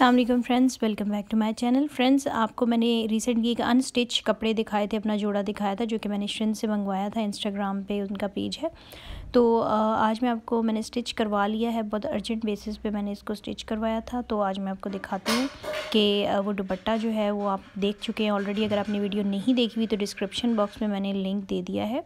Allam friends welcome back to my channel friends आपको मैंने recently एक अनस्टिच कपड़े दिखाए थे, अपना जोड़ा दिखाया था, जो कि मैंने श्रिन से मंगवाया था इंस्टाग्राम पे उनका पेज है। तो आज मैं आपको मैंने स्टिच करवा लिया है, बहुत अर्जेंट बेसिस पे मैंने इसको स्टिच करवाया था। तो आज मैं आपको दिखाती हूँ कि वो दुपट्टा जो है, वो आप देख चुके हैं ऑलरेडी अगर आपने वीडियो नहीं देखी हुई तो डिस्क्रिप्शन बॉक्स में मैंने लिंक दे दिया है।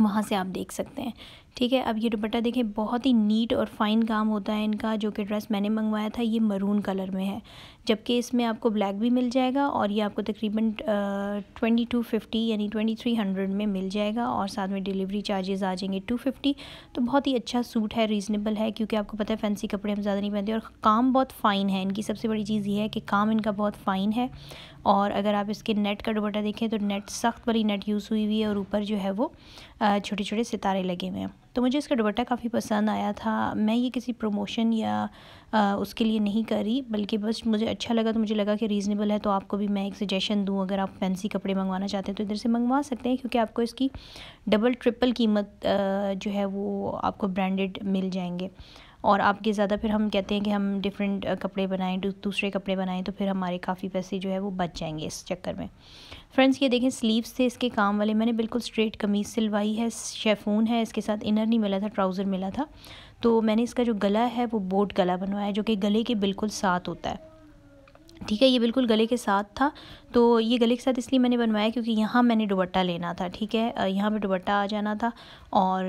वहाँ से आप देख सकते हैं। ठीक है? अब ये दुपट्टा देखें, बहुत ही नीट और फाइन काम होता है इनका, जो कि ड्रेस मैंने मंगवाया था, ये मरून कलर में है। जबकि इसमें आपको ब्लैक भी मिल जाएगा और ये आपको तकरीबन ट्वेंटी टू फिफ्टी यानी ट्वेंटी थ्री हंड्रेड में मिल जाएगा और साथ में डिलीवरी चार्जेस आ जाएँगे टू फिफ्टी तो बहुत ही अच्छा सूट है रीज़नेबल है, क्योंकि आपको पता है फैंसी कपड़े हम ज़्यादा नहीं पहनते और काम बहुत फ़ाइन है। इनकी सबसे बड़ी चीज़ ये है कि काम इनका बहुत फ़ाइन है। और अगर आप इसके नेट का दुपट्टा देखें तो नेट सख्त वाली नेट यूज़ हुई हुई है और ऊपर जो है वो छोटे छोटे सितारे लगे हुए हैं। तो मुझे इसका दुपट्टा काफ़ी पसंद आया था। मैं ये किसी प्रमोशन या आ, उसके लिए नहीं करी बल्कि बस मुझे अच्छा लगा तो मुझे लगा कि रीज़नेबल है तो आपको भी मैं एक सजेशन दूँ अगर आप फैंसी कपड़े मंगवाना चाहते हैं तो इधर से मंगवा सकते हैं क्योंकि आपको इसकी डबल ट्रिपल कीमत जो है वो आपको ब्रांडेड मिल जाएँगे। और आपके ज़्यादा फिर हम कहते हैं कि हम डिफरेंट कपड़े बनाएँ दूसरे कपड़े बनाएँ तो फिर हमारे काफ़ी पैसे जो है वो बच जाएँगे इस चक्कर में। फ्रेंड्स ये देखें स्लीव्स थे इसके काम वाले, मैंने बिल्कुल स्ट्रेट कमीज़ सिलवाई है शेफून है, इसके साथ इनर नहीं मिला था ट्राउज़र मिला था। तो मैंने इसका जो गला है, वो बोट गला बनवाया जो कि गले के बिल्कुल साथ होता है। ठीक है, ये बिल्कुल गले के साथ था। तो ये गले के साथ इसलिए मैंने बनवाया क्योंकि यहाँ मैंने दुपट्टा लेना था, ठीक है? यहाँ पे दुपट्टा आ जाना था और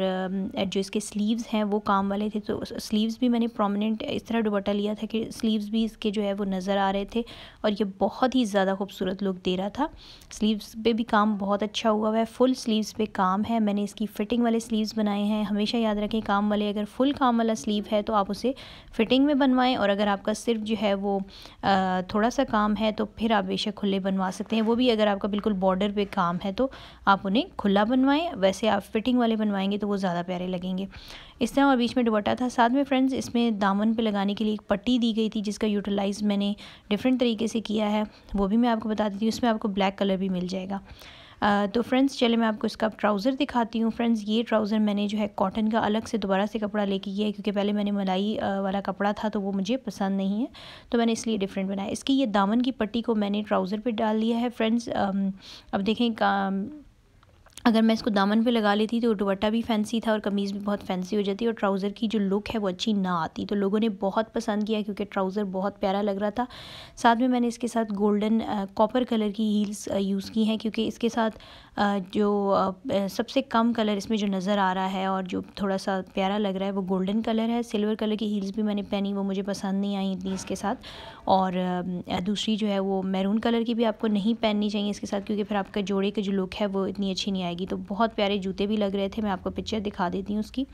जो इसके स्लीव्स हैं वो काम वाले थे। तो स्लीव्स भी मैंने प्रोमिनेंट इस तरह दुपट्टा लिया था कि स्लीव्स भी इसके जो है वो नज़र आ रहे थे और ये बहुत ही ज़्यादा खूबसूरत लुक दे रहा था। स्लीव्स पे भी काम बहुत अच्छा हुआ हुआ है फुल स्लीव्स पे काम है। मैंने इसकी फ़िटिंग वाले स्लीव्स बनाए हैं। हमेशा याद रखें, काम वाले अगर फुल काम वाला स्लीव है तो आप उसे फ़िटिंग में बनवाएँ और अगर आपका सिर्फ़ जो है वो थोड़ा सा काम है तो फिर आप बेशक खुले बनवा सकते हैं। वो भी अगर आपका बिल्कुल बॉर्डर पे काम है तो आप उन्हें खुला बनवाएँ। वैसे आप फिटिंग वाले बनवाएँगे तो वो ज़्यादा प्यारे लगेंगे। इस तरह और बीच में दुपट्टा था। साथ में फ्रेंड्स इसमें दामन पर लगाने के लिए एक पट्टी दी गई थी, जिसका यूटिलाइज़ मैंने डिफरेंट तरीके से किया है। वो भी मैं आपको बता देती हूँ, उसमें आपको ब्लैक कलर भी मिल जाएगा। तो फ्रेंड्स चले मैं आपको इसका ट्राउज़र दिखाती हूँ। फ्रेंड्स ये ट्राउज़र मैंने जो है कॉटन का अलग से दोबारा से कपड़ा लेके किया है, क्योंकि पहले मैंने मलाई वाला कपड़ा था तो वो मुझे पसंद नहीं है। तो मैंने इसलिए डिफरेंट बनाया। इसकी ये दामन की पट्टी को मैंने ट्राउज़र पर डाल लिया है। फ्रेंड्स अब देखें अगर मैं इसको दामन पे लगा लेती तो दुपट्टा भी फैंसी था और कमीज़ भी बहुत फैंसी हो जाती और ट्राउज़र की जो लुक है वो अच्छी ना आती। तो लोगों ने बहुत पसंद किया क्योंकि ट्राउज़र बहुत प्यारा लग रहा था। साथ में मैंने इसके साथ गोल्डन कॉपर कलर की हील्स यूज़ की हैं क्योंकि इसके साथ आ, जो आ, सबसे कम कलर इसमें जो नज़र आ रहा है और जो थोड़ा सा प्यारा लग रहा है वो गोल्डन कलर है। सिल्वर कलर की हील्स भी मैंने पहनी वो मुझे पसंद नहीं आई इतनी इसके साथ। और दूसरी जो है वो मैरून कलर की भी आपको नहीं पहननी चाहिए इसके साथ क्योंकि फिर आपका जोड़े का जो लुक है वो इतनी अच्छी नहीं आएगी तो बहुत प्यारे जूते भी लग रहे थे, मैं आपको पिक्चर दिखा देती हूँ उसकी।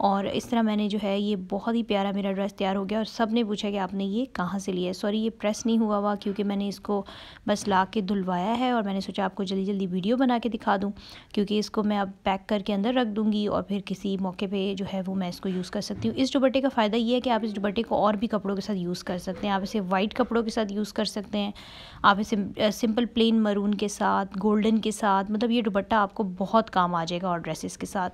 और इस तरह मैंने जो है ये बहुत ही प्यारा मेरा ड्रेस तैयार हो गया और सबने पूछा कि आपने ये कहाँ से लिया है। सॉरी, ये प्रेस नहीं हुआ हुआ क्योंकि मैंने इसको बस ला के धुलवाया है और मैंने सोचा आपको जल्दी जल्दी वीडियो बना के दिखा दूँ क्योंकि इसको मैं अब पैक करके अंदर रख दूँगी और फिर किसी मौके पर जो है वो मैं इसको यूज़ कर सकती हूँ। इस दुपट्टे का फ़ायदा ये है कि आप इस दुपट्टे को और भी कपड़ों के साथ यूज़ कर सकते हैं। आप इसे वाइट कपड़ों के साथ यूज़ कर सकते हैं। आप इसे सिंपल प्लेन मरून के साथ, गोल्डन के साथ मतलब ये दुपट्टा आपको बहुत काम आ जाएगा और ड्रेसेस के साथ।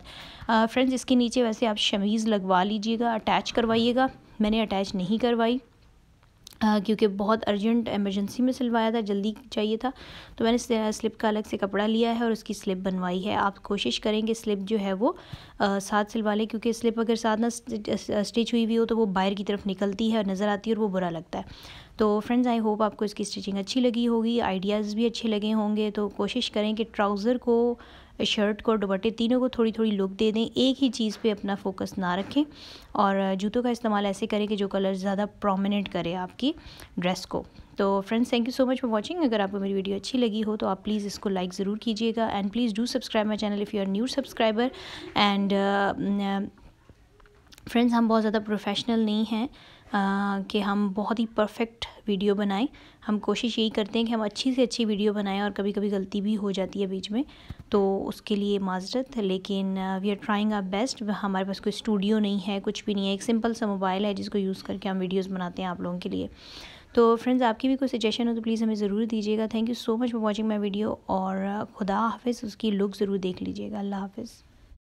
फ्रेंड्स, इसके नीचे वैसे आप शमीज़ लगवा लीजिएगा अटैच करवाइएगा। मैंने अटैच नहीं करवाई क्योंकि बहुत अर्जेंट एमरजेंसी में सिलवाया था जल्दी चाहिए था। तो मैंने स्लिप का अलग से कपड़ा लिया है और उसकी स्लिप बनवाई है। आप कोशिश करें कि स्लिप जो है वो आ, साथ सिलवा लें क्योंकि स्लिप अगर साथ ना स्टिच हुई हुई हो तो वो बाहर की तरफ़ निकलती है और नज़र आती है और वो बुरा लगता है। तो फ्रेंड्स आई होप आपको इसकी स्टिचिंग अच्छी लगी होगी आइडियाज़ भी अच्छे लगे होंगे। तो कोशिश करें कि ट्राउज़र को शर्ट को और दुपट्टे तीनों को थोड़ी थोड़ी लुक दे दें, एक ही चीज़ पे अपना फोकस ना रखें। और जूतों का इस्तेमाल ऐसे करें कि जो कलर ज़्यादा प्रोमिनेंट करे आपकी ड्रेस को। तो friends thank you so much for watching अगर आपको मेरी वीडियो अच्छी लगी हो तो आप प्लीज़ इसको लाइक ज़रूर कीजिएगा। And please do subscribe my channel if you are new subscriber and friends हम बहुत ज़्यादा प्रोफेशनल नहीं हैं कि हम बहुत ही परफेक्ट वीडियो बनाएँ। हम कोशिश यही करते हैं कि हम अच्छी से अच्छी वीडियो बनाएँ और कभी कभी गलती भी हो जाती है बीच में तो उसके लिए माजरत लेकिन we are trying our best हमारे पास कोई स्टूडियो नहीं है, कुछ भी नहीं है। एक सिंपल सा मोबाइल है जिसको यूज़ करके हम वीडियोज़ बनाते हैं आप लोगों के लिए। तो फ्रेंड्स आपकी भी कोई सजेशन हो तो प्लीज़ हमें ज़रूर दीजिएगा। Thank you so much for watching my video और खुदा हाफिज़, उसकी लुक ज़रूर देख लीजिएगा। अल्लाह हाफिज़।